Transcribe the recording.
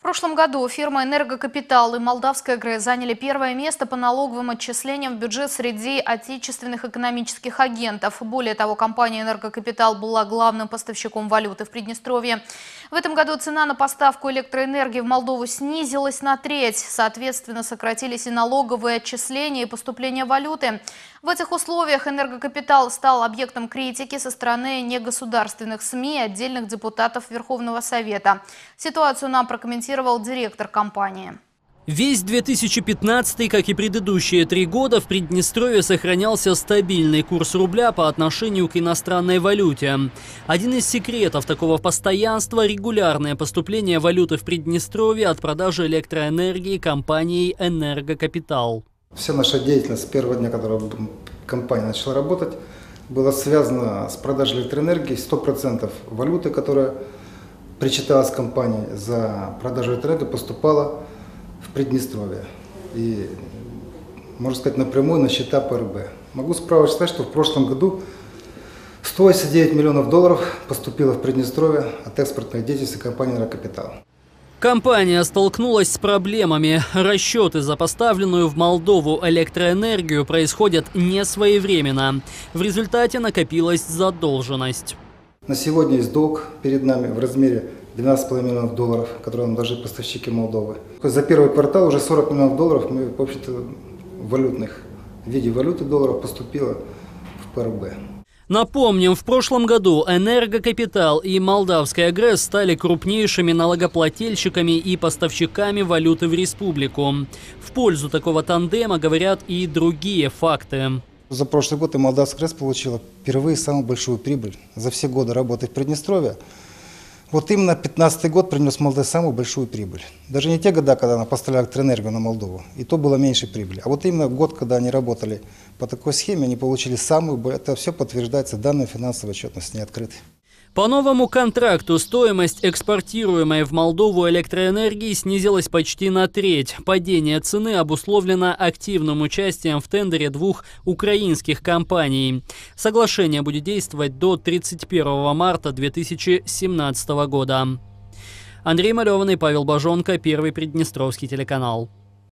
В прошлом году фирма «Энергокапитал» и «Молдавская ГРЭС» заняли первое место по налоговым отчислениям в бюджет среди отечественных экономических агентов. Более того, компания «Энергокапитал» была главным поставщиком валюты в Приднестровье. В этом году цена на поставку электроэнергии в Молдову снизилась на треть. Соответственно, сократились и налоговые отчисления и поступления валюты. В этих условиях «Энергокапитал» стал объектом критики со стороны негосударственных СМИ и отдельных депутатов Верховного Совета. Ситуацию нам прокомментировал прокомментировал директор компании. Весь 2015, как и предыдущие три года, в Приднестровье сохранялся стабильный курс рубля по отношению к иностранной валюте. Один из секретов такого постоянства – регулярное поступление валюты в Приднестровье от продажи электроэнергии компанией «Энергокапитал». Вся наша деятельность с первого дня, когда компания начала работать, была связана с продажей электроэнергии 100% валюты, которая причиталась компании за продажу электроэнергии, поступала в Приднестровье. И, можно сказать, напрямую на счета ПРБ. Могу справа сказать, что в прошлом году 189 миллионов долларов поступило в Приднестровье от экспортной деятельности компании «Ракапитал». Компания столкнулась с проблемами. Расчеты за поставленную в Молдову электроэнергию происходят не своевременно. В результате накопилась задолженность. На сегодня есть долг перед нами в размере 12,5 миллионов долларов, которые нам должны поставщики Молдовы. За первый квартал уже 40 миллионов долларов мы, в общем-то, валютных, в виде валюты долларов поступило в ПРБ. Напомним, в прошлом году Энергокапитал и Молдавская ГРЭС стали крупнейшими налогоплательщиками и поставщиками валюты в республику. В пользу такого тандема говорят и другие факты. За прошлый год и Молдавская РЭС получила впервые самую большую прибыль за все годы работы в Приднестровье. Вот именно 2015 год принес Молдове самую большую прибыль. Даже не те года, когда она поставляла электроэнергию на Молдову, и то было меньше прибыли. А вот именно год, когда они работали по такой схеме, они получили самую, это все подтверждается, данные финансовой отчетности не открыты. По новому контракту стоимость экспортируемой в Молдову электроэнергии снизилась почти на треть. Падение цены обусловлено активным участием в тендере двух украинских компаний. Соглашение будет действовать до 31 марта 2017 года. Андрей Малеванный, Павел Бажонко, Первый Приднестровский телеканал.